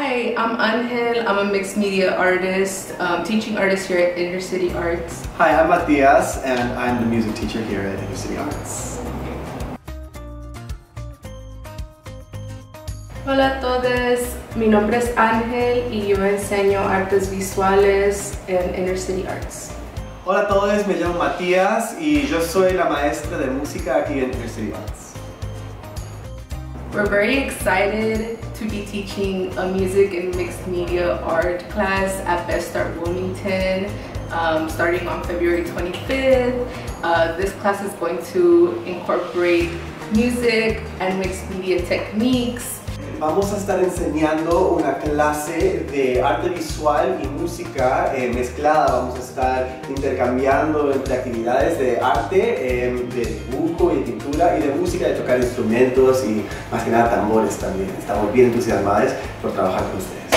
Hi, I'm Angel. I'm a mixed media artist, um, teaching artist here at Inner City Arts. Hi, I'm Matias and I'm the music teacher here at Inner City Arts. Hola a todos, mi nombre es Ángel y yo enseño artes visuales en Inner City Arts. Hola a todos, me llamo Matías y yo soy la maestra de música aquí en Inner City Arts. We're very excited to be teaching a music and mixed media art class at Best Start Wilmington um, starting on February 25th. Uh, this class is going to incorporate music and mixed media techniques Vamos a estar enseñando una clase de arte visual y música eh, mezclada. Vamos a estar intercambiando entre actividades de arte, eh, de dibujo y y de música, de tocar instrumentos y más que nada tambores también. Estamos bien entusiasmados por trabajar con ustedes.